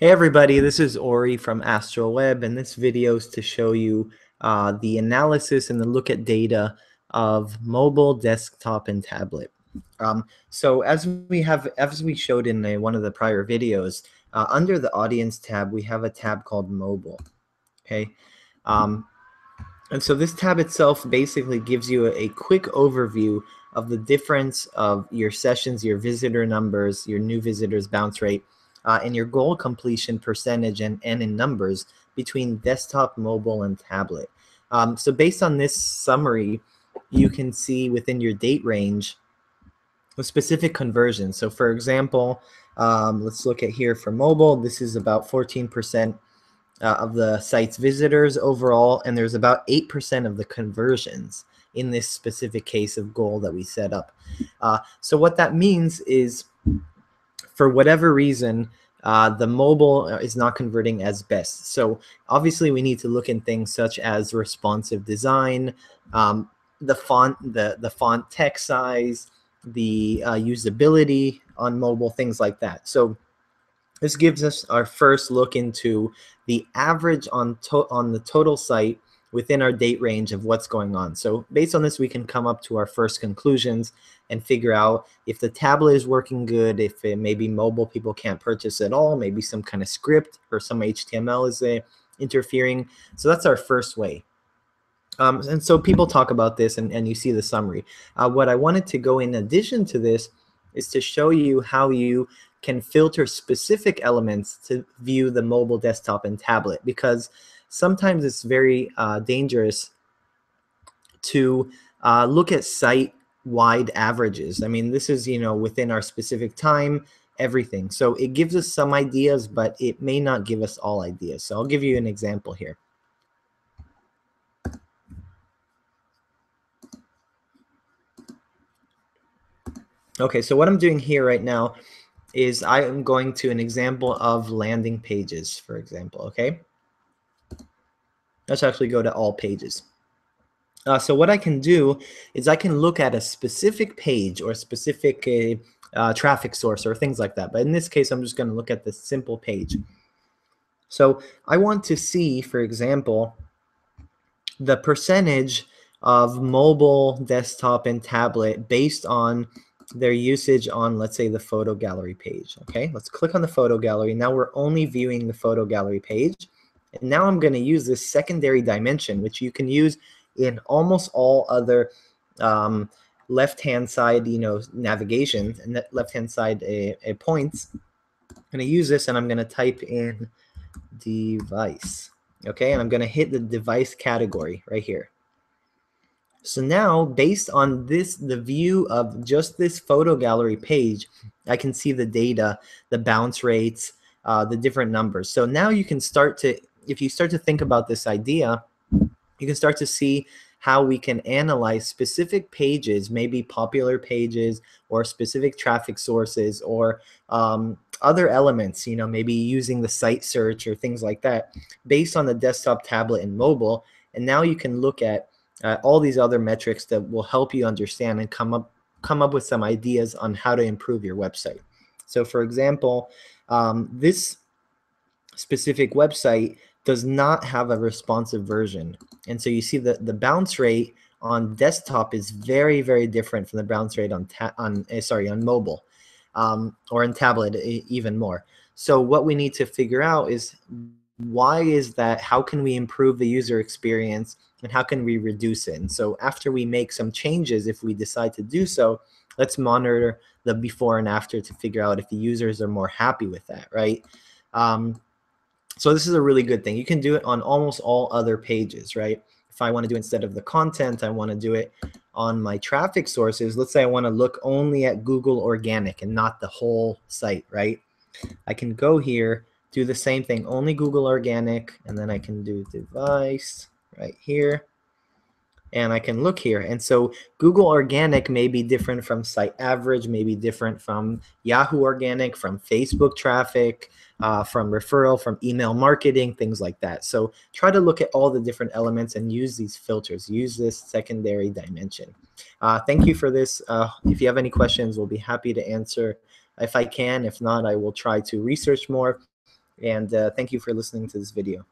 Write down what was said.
Hey everybody, this is Ori from Astral Web, and this video is to show you uh, the analysis and the look at data of mobile, desktop, and tablet. Um, so as we have, as we showed in a, one of the prior videos, uh, under the audience tab, we have a tab called mobile. Okay, um, and so this tab itself basically gives you a, a quick overview of the difference of your sessions, your visitor numbers, your new visitors bounce rate, uh, and your goal completion percentage and, and in numbers between desktop, mobile, and tablet. Um, so based on this summary, you can see within your date range a specific conversion. So for example, um, let's look at here for mobile. This is about 14% uh, of the site's visitors overall, and there's about 8% of the conversions in this specific case of goal that we set up. Uh, so what that means is for whatever reason, uh, the mobile is not converting as best. So obviously we need to look in things such as responsive design, um, the font, the, the font text size, the uh, usability on mobile, things like that. So this gives us our first look into the average on, on the total site within our date range of what's going on. So based on this, we can come up to our first conclusions and figure out if the tablet is working good, if it maybe mobile people can't purchase at all, maybe some kind of script or some HTML is uh, interfering. So that's our first way. Um, and so people talk about this and, and you see the summary. Uh, what I wanted to go in addition to this is to show you how you can filter specific elements to view the mobile desktop and tablet because sometimes it's very uh, dangerous to uh, look at site wide averages. I mean, this is, you know, within our specific time, everything. So it gives us some ideas, but it may not give us all ideas. So I'll give you an example here. Okay, so what I'm doing here right now is I am going to an example of landing pages, for example, okay? Let's actually go to all pages. Uh, so what I can do is I can look at a specific page or a specific uh, uh, traffic source or things like that. But in this case, I'm just going to look at the simple page. So I want to see, for example, the percentage of mobile, desktop, and tablet based on their usage on, let's say, the photo gallery page. Okay, let's click on the photo gallery. Now we're only viewing the photo gallery page. And now I'm going to use this secondary dimension, which you can use in almost all other um, left-hand side, you know, navigation and left-hand side a, a points. I'm going to use this and I'm going to type in device. Okay, and I'm going to hit the device category right here. So now, based on this, the view of just this photo gallery page, I can see the data, the bounce rates, uh, the different numbers. So now you can start to, if you start to think about this idea, you can start to see how we can analyze specific pages, maybe popular pages or specific traffic sources or um, other elements, you know, maybe using the site search or things like that based on the desktop, tablet, and mobile. And now you can look at uh, all these other metrics that will help you understand and come up come up with some ideas on how to improve your website. So for example, um, this specific website does not have a responsive version. And so you see that the bounce rate on desktop is very, very different from the bounce rate on, on uh, sorry, on mobile um, or in tablet even more. So what we need to figure out is why is that? How can we improve the user experience and how can we reduce it? And so after we make some changes, if we decide to do so, let's monitor the before and after to figure out if the users are more happy with that, right? Um, so this is a really good thing. You can do it on almost all other pages, right? If I want to do instead of the content, I want to do it on my traffic sources. Let's say I want to look only at Google Organic and not the whole site, right? I can go here, do the same thing, only Google Organic, and then I can do device right here and I can look here. And so Google Organic may be different from Site Average, may be different from Yahoo Organic, from Facebook traffic, uh, from referral, from email marketing, things like that. So try to look at all the different elements and use these filters. Use this secondary dimension. Uh, thank you for this. Uh, if you have any questions, we'll be happy to answer if I can. If not, I will try to research more And uh, thank you for listening to this video.